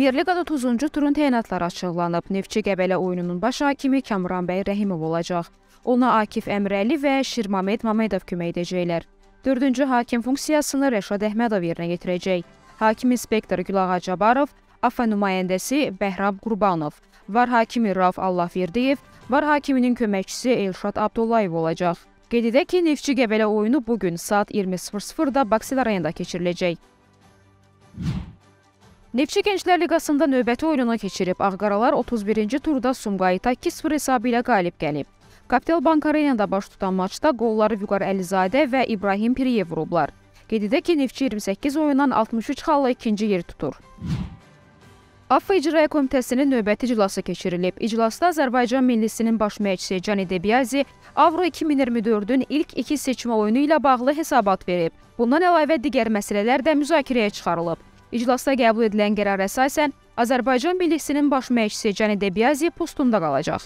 Premyer Liqada 30-cu turun təyinatları açıqlanıb. Neftçi Qəbələ oyununun baş hakimi Kamran bəy Rəhimov olacaq. Ona Akif Əmrəli və Şirmamed Mamedov kömək edəcəklər. Dördüncü hakim funksiyasını Rəşad Əhmədov yerinə yetirəcək. Hakim inspektor Gülağa Cabarov, AFA nümayəndəsi Bəhrab Qurbanov, var hakimi Rauf Allahverdiyev, var hakiminin köməkçisi Elşad Abdullayev olacaq. Qeyd edək ki, Neftçi Qəbələ oyunu bu gün saat 20:00-da Baksil Arenada keçiriləcək. Neftçi Gənclər Liqasında növbəti oyununu keçirib. Ağqaralar 31-ci turda Sumqayıta 2-0 hesabı ilə qalib gəlib. Kapital Bank Arenada baş tutan maçda qolları Vüqar Əlizadə və İbrahim Piriyev vurublar. Qeyd edək ki, Neftçi 28 oyundan 63 xalla ikinci yer tutur. AFFA İcra Komitəsinin növbəti iclası keçirilib. İclasda Azərbaycan millisinin baş məşqçisi Cani Debiazi Avro 2024-ün ilk iki seçmə oyunu ilə bağlı hesabat verib. Bundan əlavə digər məsələlər də müzakirəyə çıxarılıb. İclasda qəbul edilən qərar əsasən Azərbaycan millisinin baş məşqçisi Cani Debiazi postunda qalacaq.